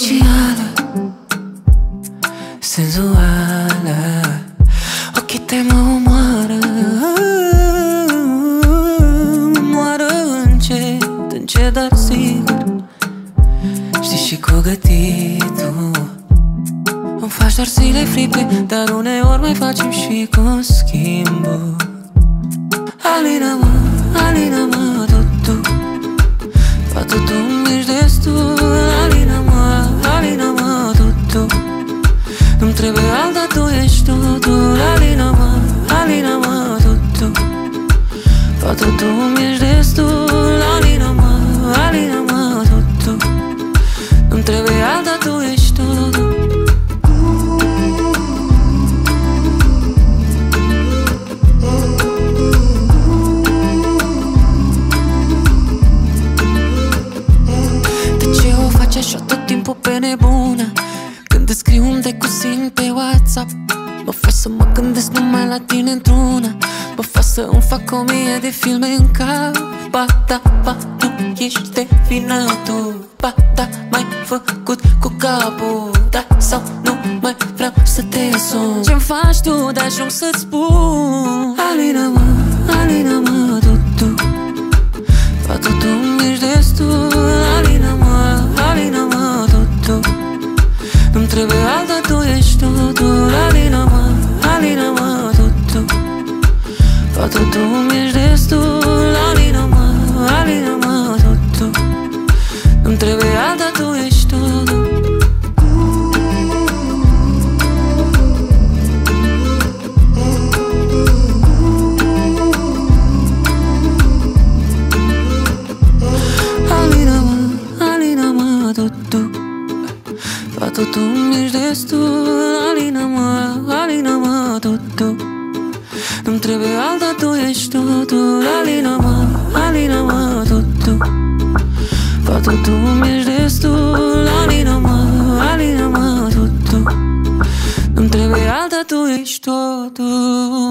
specială Senzuală Ochii te mă omoară. Moară încet, încet, dar sigur. Știi și cu gătitul Îmi faci doar zile fripe, Dar uneori mai facem și cu schimbul. Alina mă, Alina mă, tu, tu. Fatu tu, ești destul. Trebuie alta, tu ești totul. Alina-mă, alina-mă, tu, tu Fată, tu ești destul. Alina-mă, alina-mă, tu, tu Nu-mi trebuie alta, tu ești totul. De ce o faci așa tot timpul pe nebună? Când îți scriu un de cusin pe WhatsApp. Mă faci să mă gândesc numai la tine într-una. Mă faci să îmi fac o mie de filme în cap. Ba da, ba tu ești de vină tu. Ba da, mai făcut cu capul. Da sau nu mai vreau să te sun Ce-mi faci tu de ajung să-ți spun? Alina-mă, alina-mă, Fată, tu ești destul. Alina-mă, alina-mă, tu, tu Nu-mi trebuie alta, tu ești totul. Alina-mă, alina-mă, tu, tu Fată, tu ești destul. Alina-mă, alina-mă, tu, tu Nu-mi trebuie alta, tu ești totul